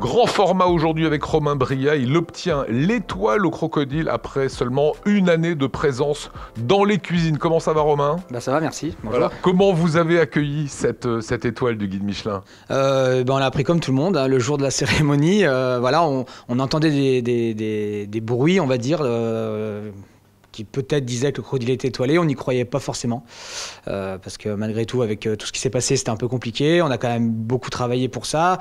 Grand format aujourd'hui avec Romain Bria. Il obtient l'étoile au crocodile après seulement une année de présence dans les cuisines. Comment ça va, Romain? Bah Ça va, merci. Voilà. Comment vous avez accueilli cette, euh, cette étoile du guide Michelin? Euh, ben On l'a appris comme tout le monde, hein, le jour de la cérémonie. Euh, voilà, on, entendait des, des, des, bruits, on va dire. qui peut-être disaient que le crocodile était étoilé, on n'y croyait pas forcément, parce que malgré tout, avec tout ce qui s'est passé, c'était un peu compliqué, on a quand même beaucoup travaillé pour ça,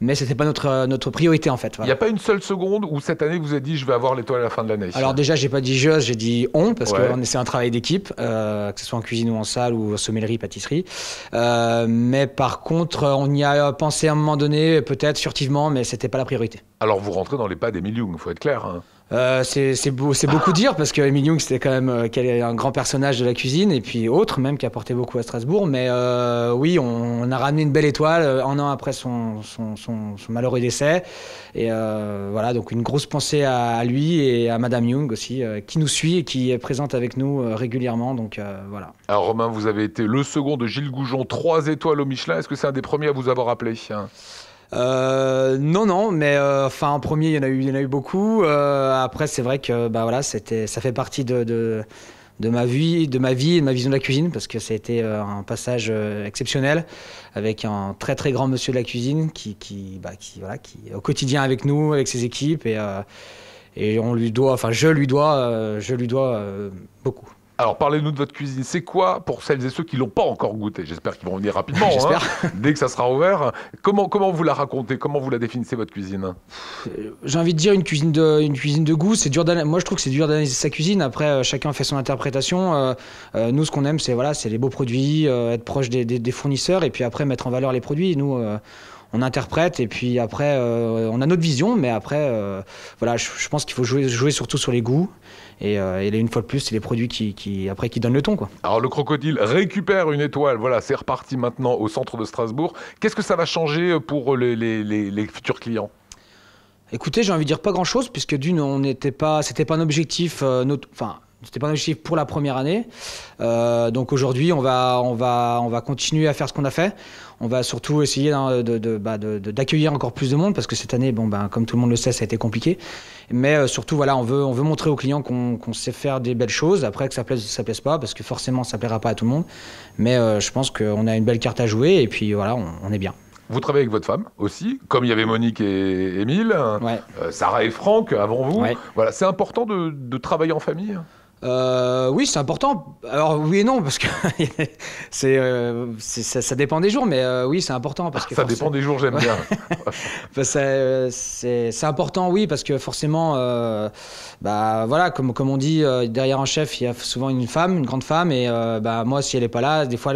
mais ce n'était pas notre, notre priorité en fait. Il n'y a pas une seule seconde où cette année vous avez dit je vais avoir l'étoile à la fin de l'année Alors déjà, j'ai pas dit je, j'ai dit on, parce que c'est un travail d'équipe, euh, que ce soit en cuisine ou en salle ou en sommellerie, pâtisserie. Euh, mais par contre, on y a pensé à un moment donné, peut-être furtivement, mais c'était pas la priorité. Alors vous rentrez dans les pas d'Emile Young, il faut être clair. Hein. Euh, c'est beaucoup dire parce que Emile Young c'était quand même euh, un grand personnage de la cuisine et puis autre même qui a apporté beaucoup à Strasbourg. Mais euh, oui, on, a ramené une belle étoile un an après son, malheureux décès. Et voilà, donc une grosse pensée à, lui et à Madame Young aussi qui nous suit et qui est présente avec nous régulièrement. Donc voilà. Alors Romain, vous avez été le second de Gilles Goujon, trois étoiles au Michelin. Est-ce que c'est un des premiers à vous avoir appelé euh, non, non, mais euh, enfin en premier il y en a eu, il y en a eu beaucoup. Euh, après c'est vrai que bah voilà, c'était, ça fait partie de, de, de, ma vie, de ma vie et de ma vision de la cuisine parce que ça a été un passage exceptionnel avec un très très grand monsieur de la cuisine qui, qui, bah, qui voilà, qui est au quotidien avec nous, avec ses équipes et et on lui doit, enfin je lui dois, je lui dois beaucoup. Alors parlez-nous de votre cuisine. C'est quoi pour celles et ceux qui l'ont pas encore goûté? J'espère qu'ils vont venir rapidement. Hein, dès que ça sera ouvert. Comment, comment vous la racontez? Comment vous la définissez votre cuisine? Euh, J'ai envie de dire une cuisine de, une cuisine de goût. C'est dur Moi je trouve que c'est dur d'analyser sa cuisine. Après euh, chacun fait son interprétation. Euh, nous ce qu'on aime c'est voilà, c'est les beaux produits, être proche des, fournisseurs et puis après mettre en valeur les produits. Nous on interprète et puis après on a notre vision mais après voilà je, je pense qu'il faut jouer, jouer surtout sur les goûts et, euh, une fois de plus, c'est les produits qui, après, qui donnent le ton. Quoi. Alors le crocodile récupère une étoile, voilà, c'est reparti maintenant au centre de Strasbourg. Qu'est-ce que ça va changer pour les, futurs clients? Écoutez, j'ai envie de dire pas grand-chose, puisque d'une, on n'était pas, c'était pas un objectif, euh, notre, enfin, c'était pas un objectif pour la première année. Euh, donc aujourd'hui, on va, on, va, on va continuer à faire ce qu'on a fait. On va surtout essayer bah, d'accueillir encore plus de monde parce que cette année, bon, ben, comme tout le monde le sait, ça a été compliqué. Mais euh, surtout, voilà, on veut, on veut montrer aux clients qu'on sait faire des belles choses. Après, que ça plaise ou ça plaise pas, parce que forcément, ça plaira pas à tout le monde. Mais euh, je pense qu'on a une belle carte à jouer et puis voilà, on, est bien. Vous travaillez avec votre femme aussi, comme il y avait Monique et Émile, Sarah et Franck avant vous. Voilà, c'est important de, de travailler en famille euh, oui, c'est important. Alors oui et non, parce que c'est, euh, ça, dépend des jours, mais euh, oui, c'est important parce que ça dépend des jours, j'aime bien. c'est, important, oui, parce que forcément, bah voilà, comme comme on dit, derrière un chef, il y a souvent une femme, une grande femme, et bah moi, si elle est pas là, des fois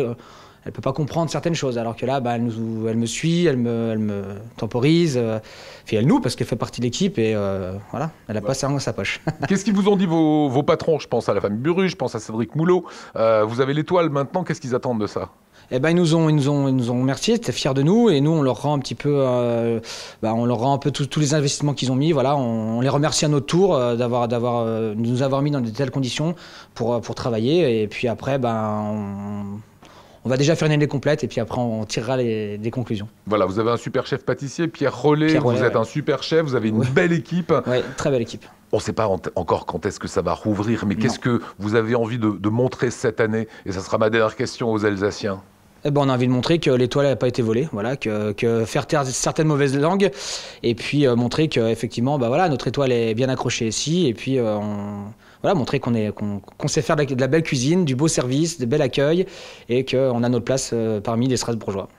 elle peut pas comprendre certaines choses. Alors que là, bah, elle, nous, elle me suit, elle me, elle me temporise, euh, puis elle nous, parce qu'elle fait partie de l'équipe, et euh, voilà, elle a pas ça dans sa poche. Qu'est-ce qu'ils vous ont dit vos, vos, patrons? Je pense à la famille Buru, je pense à Cédric Moulot. Euh, vous avez l'étoile maintenant, qu'est-ce qu'ils attendent de ça? Eh ben, ils nous ont, ils nous ont, ils nous ont remercié, étaient fiers de nous, et nous, on leur rend un petit peu, bah, on leur rend un peu tous les investissements qu'ils ont mis. Voilà, on, les remercie à notre tour d'avoir, d'avoir, nous avoir mis dans de telles conditions pour, pour travailler, et puis après, ben, on, on va déjà faire une année complète et puis après on tirera les, des conclusions. Voilà, vous avez un super chef pâtissier, Pierre Rollet, vous êtes un super chef, vous avez une belle équipe. Oui, très belle équipe. On ne sait pas encore quand est-ce que ça va rouvrir, mais qu'est-ce que vous avez envie de, montrer cette année? Et ça sera ma dernière question aux Alsaciens. Eh ben, on a envie de montrer que l'étoile n'a pas été volée, voilà, que, faire taire certaines mauvaises langues, et puis euh, montrer que effectivement, bah voilà, notre étoile est bien accrochée ici, et puis euh, voilà, montrer qu'on, sait faire de la, belle cuisine, du beau service, de bel accueil, et qu'on a notre place euh, parmi les Strasbourgeois.